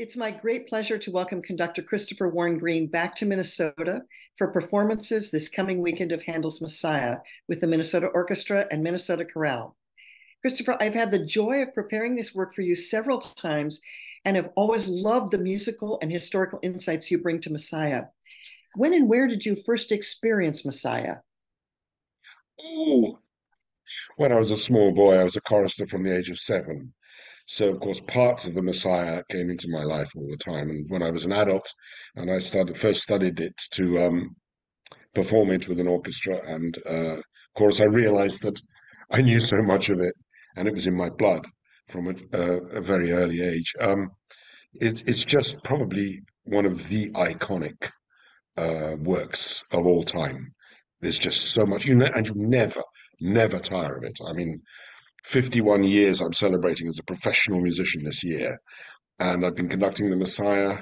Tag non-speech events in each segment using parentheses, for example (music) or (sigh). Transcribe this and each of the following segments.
It's my great pleasure to welcome conductor Christopher Warren Green back to Minnesota for performances this coming weekend of Handel's Messiah with the Minnesota Orchestra and Minnesota Chorale. Christopher, I've had the joy of preparing this work for you several times and have always loved the musical and historical insights you bring to Messiah. When and where did you first experience Messiah? Oh, when I was a small boy, I was a chorister from the age of seven. So, of course, parts of the Messiah came into my life all the time. And when I was an adult and I started first studied it to um, perform it with an orchestra and uh, chorus, I realized that I knew so much of it and it was in my blood from a, a very early age. Um, it, it's just probably one of the iconic uh, works of all time. There's just so much, you know, and you never, never tire of it. I mean, 51 years I'm celebrating as a professional musician this year. And I've been conducting the Messiah.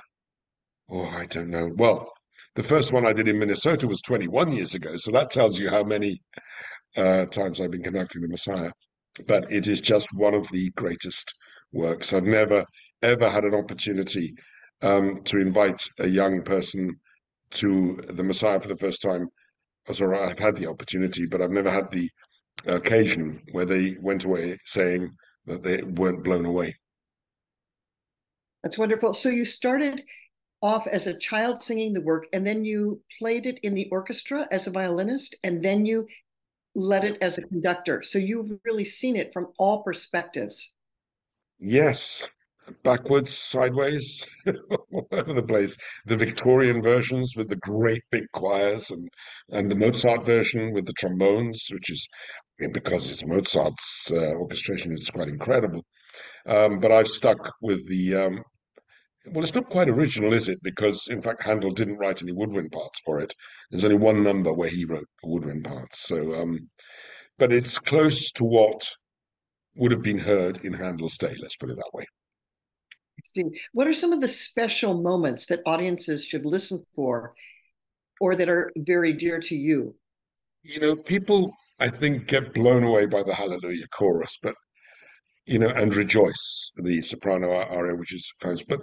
Oh, I don't know. Well, the first one I did in Minnesota was 21 years ago. So that tells you how many uh, times I've been conducting the Messiah. But it is just one of the greatest works. I've never, ever had an opportunity um, to invite a young person to the Messiah for the first time. Sorry, I've had the opportunity, but I've never had the occasion where they went away saying that they weren't blown away. That's wonderful. So you started off as a child singing the work, and then you played it in the orchestra as a violinist, and then you led it as a conductor. So you've really seen it from all perspectives. Yes, backwards, sideways, (laughs) all over the place. The Victorian versions with the great big choirs, and and the Mozart version with the trombones, which is because it's Mozart's uh, orchestration, it's quite incredible. Um, but I've stuck with the. Um, well, it's not quite original, is it? Because in fact, Handel didn't write any woodwind parts for it. There's only one number where he wrote woodwind parts. So, um, but it's close to what would have been heard in Handel's day. Let's put it that way. What are some of the special moments that audiences should listen for, or that are very dear to you? You know, people I think, get blown away by the Hallelujah chorus, but you know, and rejoice, the soprano aria, which is famous. But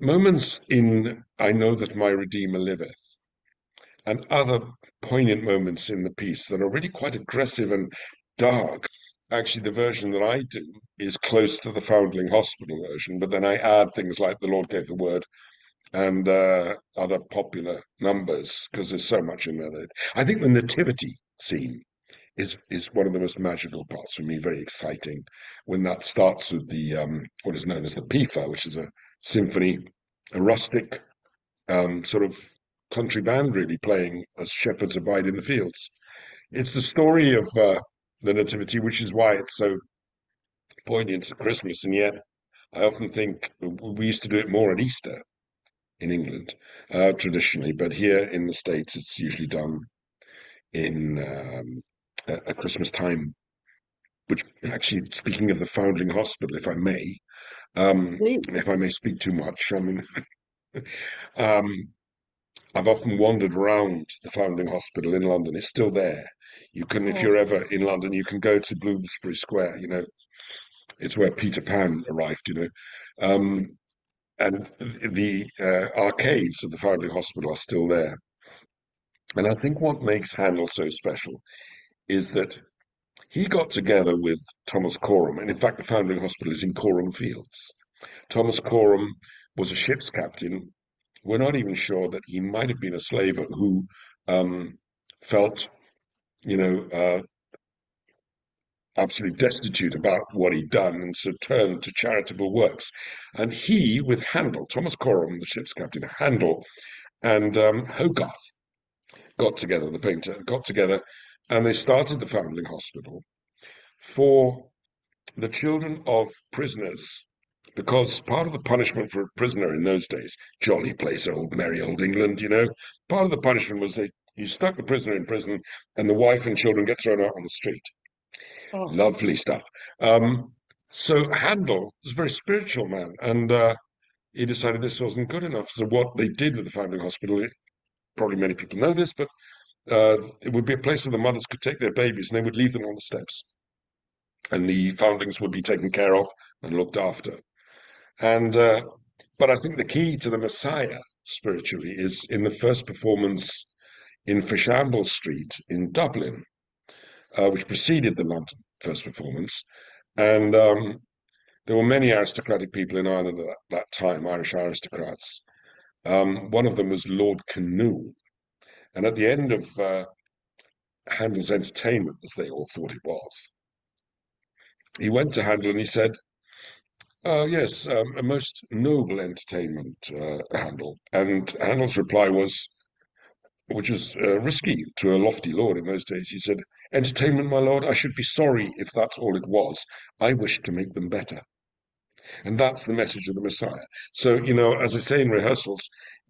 moments in I Know That My Redeemer Liveth, and other poignant moments in the piece that are really quite aggressive and dark. Actually, the version that I do is close to the Foundling Hospital version, but then I add things like The Lord Gave the Word and uh, other popular numbers because there's so much in there. That I think the Nativity scene is is one of the most magical parts for me. Very exciting when that starts with the um, what is known as the PIFA, which is a symphony, a rustic um, sort of country band, really playing as shepherds abide in the fields. It's the story of uh, the Nativity, which is why it's so poignant at Christmas, and yet I often think we used to do it more at Easter in England uh, traditionally, but here in the States, it's usually done in um, at, Christmas time, which actually, speaking of the Foundling Hospital, if I may, um, if I may speak too much, I mean, (laughs) um, I've often wandered around the Foundling Hospital in London. It's still there. You can, if you're ever in London, you can go to Bloomsbury Square. You know, it's where Peter Pan arrived. You know, um, and the uh, arcades of the Foundling Hospital are still there. And I think what makes Handel so special is that he got together with Thomas Coram, and in fact, the Foundling Hospital is in Coram Fields. Thomas Coram was a ship's captain. We're not even sure that he might have been a slaver who um, felt, you know, uh, absolutely destitute about what he'd done and so turned to charitable works. And he, with Handel, Thomas Coram, the ship's captain, Handel, and um, Hogarth got together, the painter, got together and they started the Foundling Hospital for the children of prisoners, because part of the punishment for a prisoner in those days, jolly place, old merry old England, you know, part of the punishment was they you stuck the prisoner in prison, and the wife and children get thrown out on the street. Oh. Lovely stuff. Um, so Handel was a very spiritual man, and uh, he decided this wasn't good enough. So what they did with the Foundling Hospital, probably many people know this, but uh, it would be a place where the mothers could take their babies and they would leave them on the steps. And the foundlings would be taken care of and looked after. And uh, but I think the key to the Messiah spiritually is in the first performance in Fishamble Street in Dublin, uh, which preceded the London first performance. And um, there were many aristocratic people in Ireland at that, time, Irish aristocrats. Um, one of them was Lord Kinnoull. And at the end of uh, Handel's entertainment, as they all thought it was, he went to Handel and he said, uh, yes, um, a most noble entertainment, uh, Handel. And Handel's reply was, which is uh, risky to a lofty lord in those days. He said, Entertainment, my lord, I should be sorry if that's all it was. I wish to make them better. And that's the message of the Messiah. So, you know, as I say in rehearsals,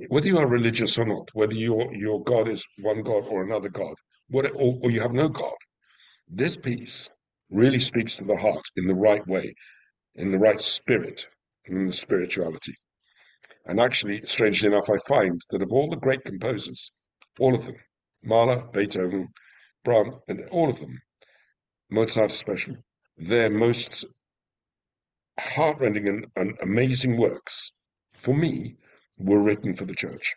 whether you are religious or not, whether your your God is one God or another God, what, or, or you have no God, this piece really speaks to the heart in the right way, in the right spirit, in the spirituality. And actually, strangely enough, I find that of all the great composers, all of them, Mahler, Beethoven, Brahms, and all of them, Mozart especially, their most heartrending and, and amazing works, for me, were written for the church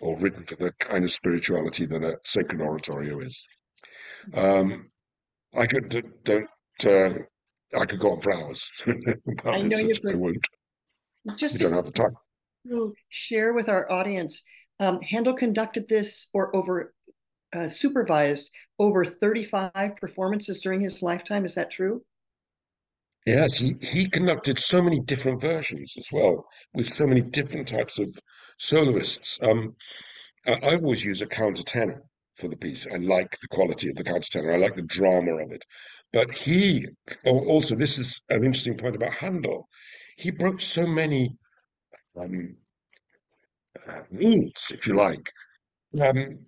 or written for the kind of spirituality that a sacred oratorio is. Um, I could don't uh, I could go on for hours. (laughs) I know you I won't. Just you don't have the time. Share with our audience. Um, Handel conducted this or over uh, supervised over 35 performances during his lifetime. Is that true? Yes, he, he conducted so many different versions as well, with so many different types of soloists. Um, I, I always use a countertenor for the piece. I like the quality of the countertenor. I like the drama of it. But he also, this is an interesting point about Handel. He broke so many um, uh, rules, if you like. Um,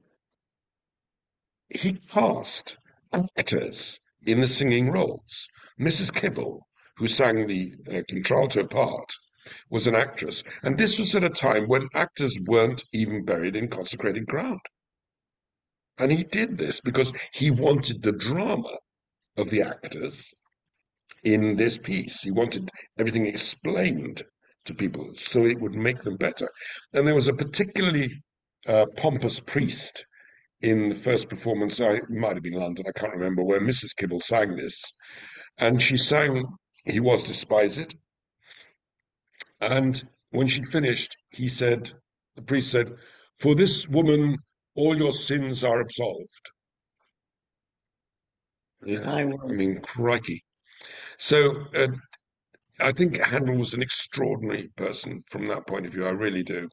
he cast actors in the singing roles. Mrs. Kibble, who sang the uh, contralto part, was an actress. And this was at a time when actors weren't even buried in consecrated ground. And he did this because he wanted the drama of the actors in this piece. He wanted everything explained to people so it would make them better. And there was a particularly uh, pompous priest in the first performance, I might have been London, I can't remember, where Mrs. Kibble sang this. And she sang He Was Despised. And when she'd finished, he said, the priest said, For this woman all your sins are absolved. Yeah, I, mean, crikey. So uh, I think Handel was an extraordinary person from that point of view. I really do.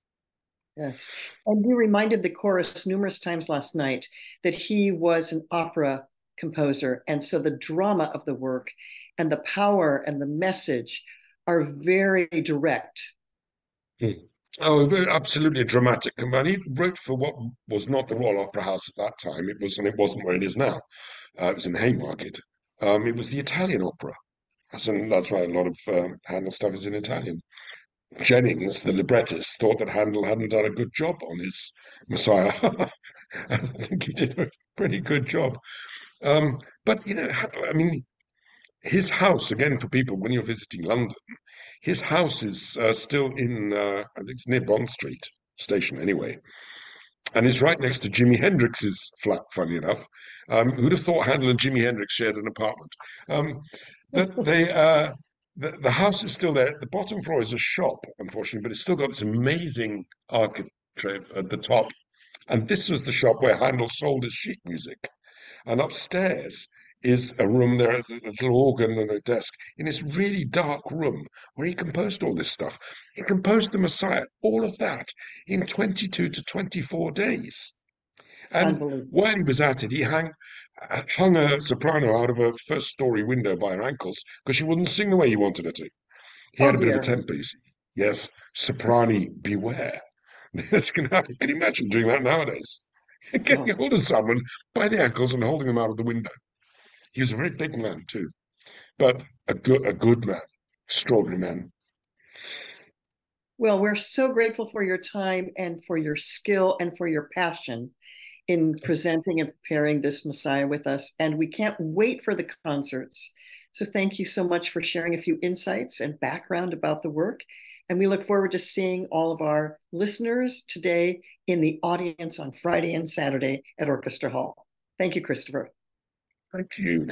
Yes. And you reminded the chorus numerous times last night that he was an opera composer. And so the drama of the work and the power and the message are very direct. Hmm. Oh, absolutely dramatic. And he wrote for what was not the Royal Opera House at that time. It was, and it wasn't where it is now. Uh, it was in Haymarket. Um, it was the Italian opera. That's, that's why a lot of um, Handel stuff is in Italian. Jennens, the librettist, thought that Handel hadn't done a good job on his Messiah. (laughs) I think he did a pretty good job. Um, but, you know, I mean, his house, again, for people when you're visiting London, his house is uh, still in, uh, I think it's near Bond Street station anyway. And it's right next to Jimi Hendrix's flat, funny enough. Um, who'd have thought Handel and Jimi Hendrix shared an apartment? Um, but (laughs) they, uh, the, the house is still there. The bottom floor is a shop, unfortunately, but it's still got this amazing architrave at the top. And this was the shop where Handel sold his sheet music. And upstairs is a room there, a little organ and a desk in this really dark room where he composed all this stuff. He composed the Messiah, all of that in 22 to 24 days. And while he was at it, he hung, uh, hung a soprano out of a first story window by her ankles because she wouldn't sing the way he wanted her to. He oh, had a bit dear. of a temper, you see. Yes, soprani, beware. (laughs) This can happen. Can you imagine doing that nowadays? (laughs) Getting oh. hold of someone by the ankles and holding them out of the window. He was a very big man too, but a good a good man, extraordinary man. Well, we're so grateful for your time and for your skill and for your passion in presenting and preparing this Messiah with us. And we can't wait for the concerts. So thank you so much for sharing a few insights and background about the work. And we look forward to seeing all of our listeners today in the audience on Friday and Saturday at Orchestra Hall. Thank you, Christopher. Thank you.